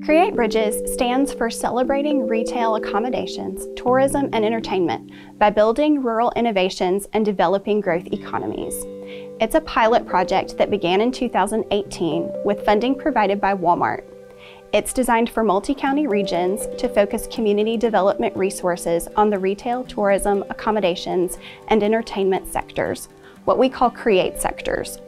Create Bridges stands for Celebrating Retail Accommodations, Tourism and Entertainment by building rural innovations and developing growth economies. It's a pilot project that began in 2018 with funding provided by Walmart. It's designed for multi-county regions to focus community development resources on the retail, tourism, accommodations, and entertainment sectors, what we call create sectors.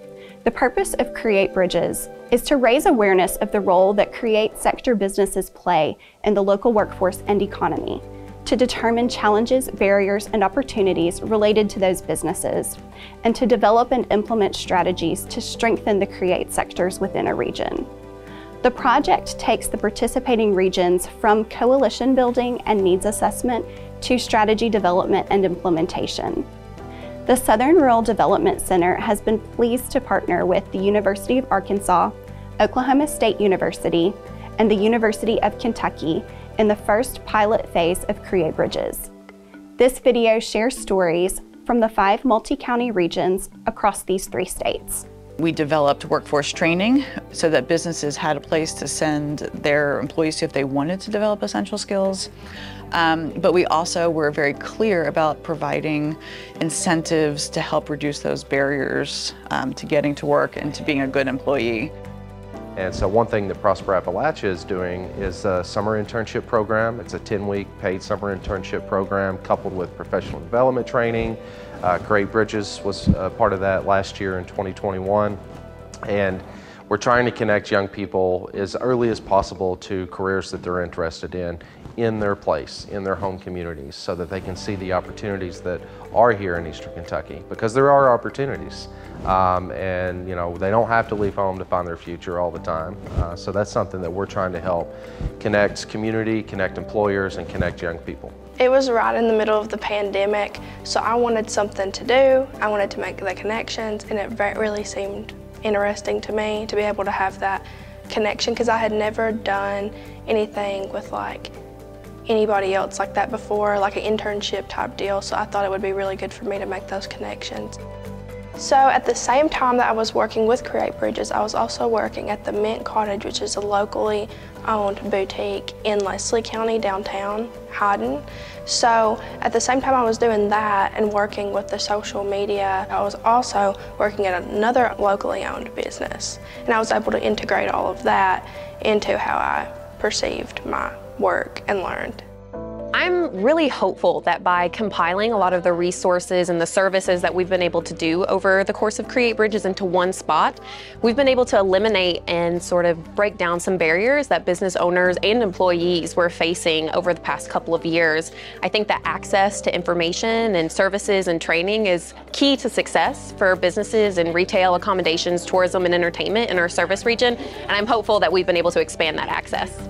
The purpose of Create Bridges is to raise awareness of the role that Create sector businesses play in the local workforce and economy, to determine challenges, barriers, and opportunities related to those businesses, and to develop and implement strategies to strengthen the Create sectors within a region. The project takes the participating regions from coalition building and needs assessment to strategy development and implementation. The Southern Rural Development Center has been pleased to partner with the University of Arkansas, Oklahoma State University, and the University of Kentucky in the first pilot phase of Create Bridges. This video shares stories from the five multi-county regions across these three states. We developed workforce training so that businesses had a place to send their employees to if they wanted to develop essential skills. Um, but we also were very clear about providing incentives to help reduce those barriers um, to getting to work and to being a good employee. And so one thing that Prosper Appalachia is doing is a summer internship program. It's a 10-week paid summer internship program coupled with professional development training. Uh, Bridges was part of that last year in 2021. And we're trying to connect young people as early as possible to careers that they're interested in, in their place, in their home communities, so that they can see the opportunities that are here in Eastern Kentucky, because there are opportunities. Um, and you know, they don't have to leave home to find their future all the time. Uh, so that's something that we're trying to help connect community, connect employers, and connect young people. It was right in the middle of the pandemic, so I wanted something to do. I wanted to make the connections, and it really seemed interesting to me to be able to have that connection because I had never done anything with like anybody else like that before, like an internship type deal, so I thought it would be really good for me to make those connections. So at the same time that I was working with Create Bridges, I was also working at the Mint Cottage, which is a locally owned boutique in Leslie County, downtown Hyden. So at the same time I was doing that and working with the social media, I was also working at another locally owned business. And I was able to integrate all of that into how I perceived my work and learned. I'm really hopeful that by compiling a lot of the resources and the services that we've been able to do over the course of Create Bridges into one spot, we've been able to eliminate and sort of break down some barriers that business owners and employees were facing over the past couple of years. I think that access to information and services and training is key to success for businesses in retail, accommodations, tourism, and entertainment in our service region, and I'm hopeful that we've been able to expand that access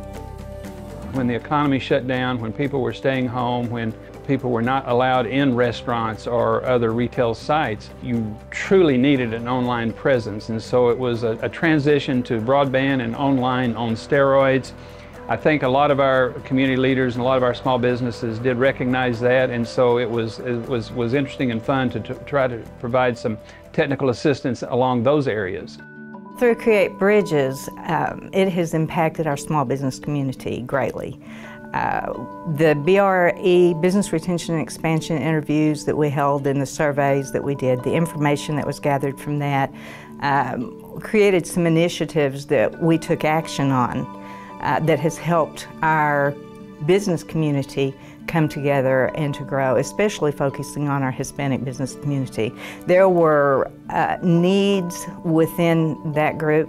when the economy shut down, when people were staying home, when people were not allowed in restaurants or other retail sites, you truly needed an online presence. And so it was a, a transition to broadband and online on steroids. I think a lot of our community leaders and a lot of our small businesses did recognize that, and so it was it was was interesting and fun to, to try to provide some technical assistance along those areas. Through Create Bridges, um, it has impacted our small business community greatly. Uh, the BRE business retention and expansion interviews that we held and the surveys that we did, the information that was gathered from that, um, created some initiatives that we took action on uh, that has helped our business community come together and to grow, especially focusing on our Hispanic business community. There were uh, needs within that group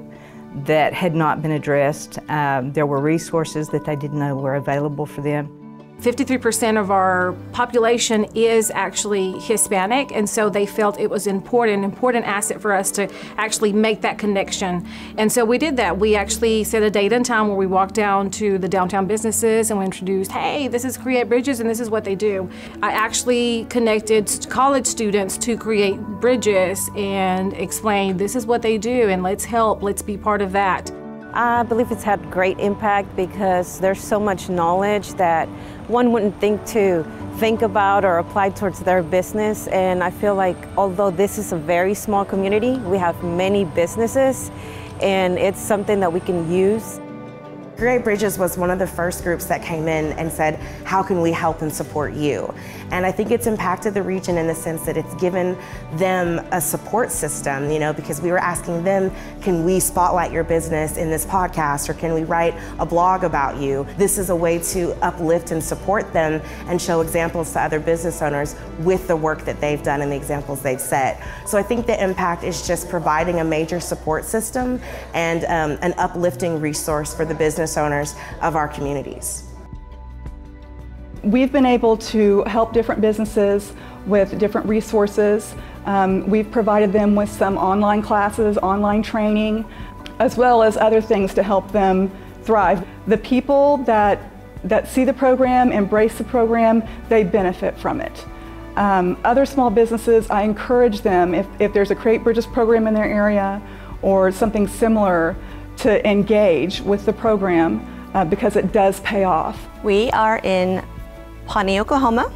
that had not been addressed. Um, there were resources that they didn't know were available for them. 53% of our population is actually Hispanic, and so they felt it was important, important asset for us to actually make that connection. And so we did that. We actually set a date and time where we walked down to the downtown businesses and we introduced, hey, this is Create Bridges and this is what they do. I actually connected college students to Create Bridges and explained, this is what they do and let's help, let's be part of that. I believe it's had great impact because there's so much knowledge that one wouldn't think to think about or apply towards their business. And I feel like although this is a very small community, we have many businesses and it's something that we can use. Create Bridges was one of the first groups that came in and said, how can we help and support you? And I think it's impacted the region in the sense that it's given them a support system, you know, because we were asking them, can we spotlight your business in this podcast or can we write a blog about you? This is a way to uplift and support them and show examples to other business owners with the work that they've done and the examples they've set. So I think the impact is just providing a major support system and um, an uplifting resource for the business business owners of our communities. We've been able to help different businesses with different resources. Um, we've provided them with some online classes, online training, as well as other things to help them thrive. The people that, that see the program, embrace the program, they benefit from it. Um, other small businesses, I encourage them, if, if there's a Create Bridges program in their area or something similar, to engage with the program uh, because it does pay off. We are in Pawnee, Oklahoma,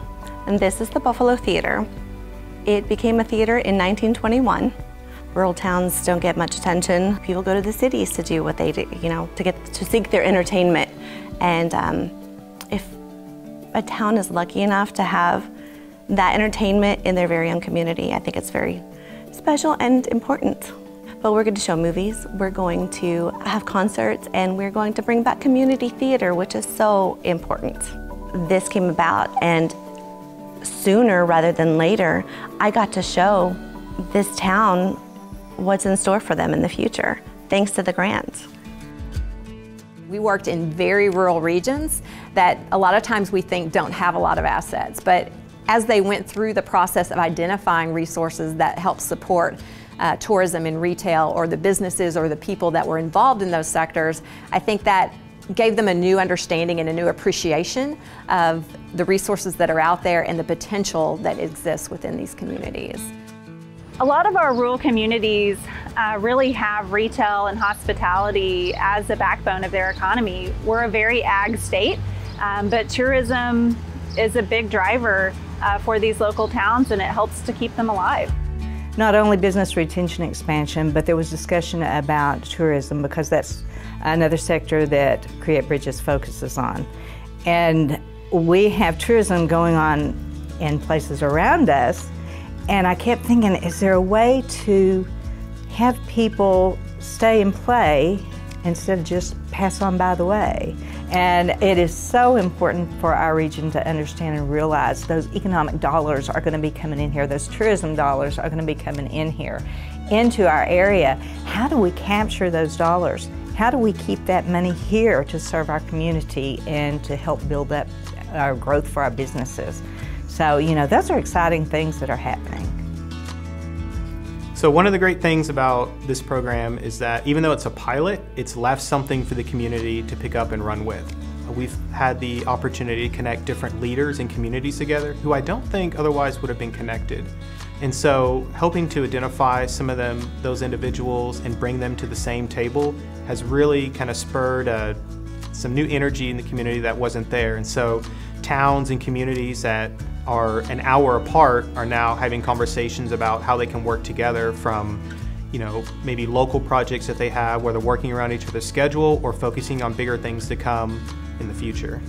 and this is the Buffalo Theater. It became a theater in 1921. Rural towns don't get much attention. People go to the cities to do what they do, you know, to get to seek their entertainment. And um, if a town is lucky enough to have that entertainment in their very own community, I think it's very special and important. But we're going to show movies, we're going to have concerts, and we're going to bring back community theater, which is so important. This came about, and sooner rather than later, I got to show this town what's in store for them in the future, thanks to the grant. We worked in very rural regions that a lot of times we think don't have a lot of assets, but as they went through the process of identifying resources that help support uh, tourism and retail or the businesses or the people that were involved in those sectors, I think that gave them a new understanding and a new appreciation of the resources that are out there and the potential that exists within these communities. A lot of our rural communities uh, really have retail and hospitality as the backbone of their economy. We're a very ag state, um, but tourism is a big driver uh, for these local towns and it helps to keep them alive not only business retention expansion, but there was discussion about tourism because that's another sector that Create Bridges focuses on. And we have tourism going on in places around us, and I kept thinking, is there a way to have people stay and play instead of just pass on by the way? And it is so important for our region to understand and realize those economic dollars are going to be coming in here, those tourism dollars are going to be coming in here into our area. How do we capture those dollars? How do we keep that money here to serve our community and to help build up our growth for our businesses? So, you know, those are exciting things that are happening. So one of the great things about this program is that even though it's a pilot, it's left something for the community to pick up and run with. We've had the opportunity to connect different leaders and communities together who I don't think otherwise would have been connected. And so helping to identify some of them, those individuals, and bring them to the same table has really kind of spurred uh, some new energy in the community that wasn't there. And so towns and communities that are an hour apart are now having conversations about how they can work together from you know, maybe local projects that they have where they're working around each other's schedule or focusing on bigger things to come in the future.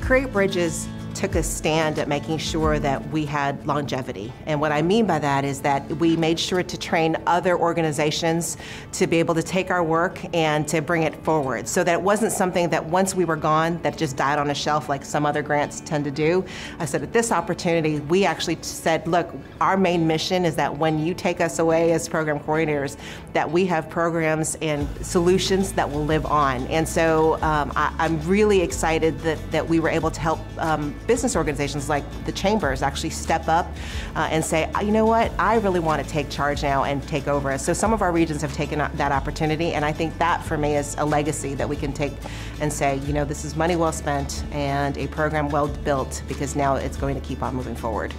Create Bridges took a stand at making sure that we had longevity. And what I mean by that is that we made sure to train other organizations to be able to take our work and to bring it forward so that it wasn't something that once we were gone that just died on a shelf like some other grants tend to do. I said at this opportunity, we actually said, look, our main mission is that when you take us away as program coordinators, that we have programs and solutions that will live on. And so um, I, am really excited that, that we were able to help um, business organizations like the chambers actually step up uh, and say, you know what, I really want to take charge now and take over. So some of our regions have taken that opportunity, and I think that for me is a legacy that we can take and say, you know, this is money well spent and a program well built because now it's going to keep on moving forward.